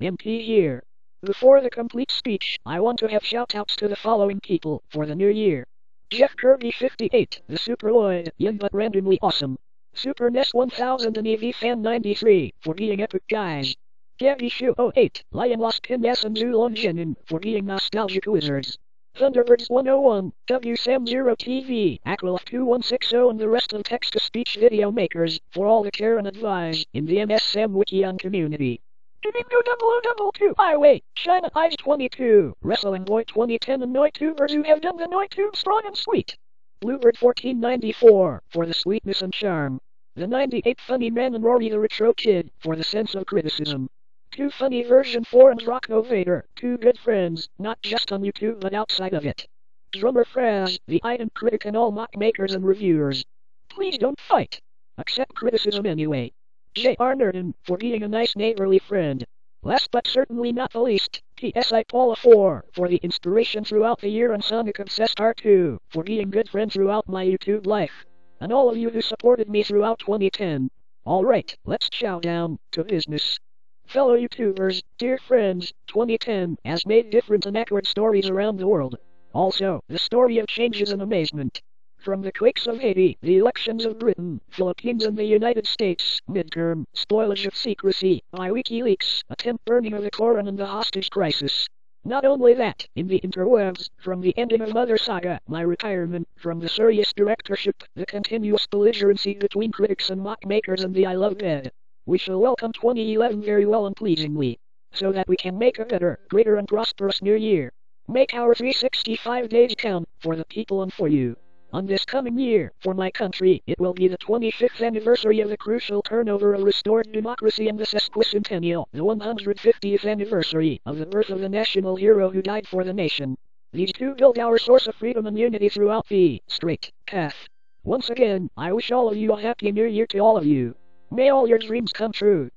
MP here. Before the complete speech, I want to have shoutouts to the following people for the new year. Jeff Kirby 58, the Super Lloyd, young but randomly awesome. Super Ness 1000 and Eevee Fan 93 for being epic guys. Gabby Shoe 08, Lian Laspinas and Sulong Jenine for being nostalgic wizards. Thunderbirds 101, W Sam 0 TV, Aquila 2160 and the rest of text-to-speech video makers for all the care and advice in the MSM Sam Wikion community. Domingo double double two Highway, China Eyes 22, Wrestling Boy 2010 and Noitubers who have done the Noitube strong and sweet. Bluebird 1494 for the sweetness and charm. The 98 Funny Man and Rory the Retro Kid for the sense of criticism. Two funny version forums Draco Vader, two good friends, not just on YouTube but outside of it. Drummer Frazz, the Ident Critic and all mock makers and reviewers. Please don't fight. Accept criticism anyway. J.R. Nurdin, for being a nice neighborly friend. Last but certainly not the least, PSI Paula 4, for the inspiration throughout the year and Sonic Obsessed R2, for being good friend throughout my YouTube life. And all of you who supported me throughout 2010. Alright, let's chow down to business. Fellow YouTubers, dear friends, 2010 has made different and accurate stories around the world. Also, the story of changes and amazement. From the quakes of Haiti, the elections of Britain, Philippines and the United States, midterm, spoilage of secrecy, by WikiLeaks, attempt burning of the Koran and the hostage crisis. Not only that, in the interwebs, from the ending of Mother Saga, my retirement, from the Sirius directorship, the continuous belligerency between critics and mockmakers and the I Love Ed. We shall welcome 2011 very well and pleasingly, so that we can make a better, greater and prosperous new year. Make our 365 days count, for the people and for you. On this coming year, for my country, it will be the 25th anniversary of the crucial turnover of restored democracy and the sesquicentennial, the 150th anniversary of the birth of the national hero who died for the nation. These two build our source of freedom and unity throughout the straight path. Once again, I wish all of you a happy new year to all of you. May all your dreams come true.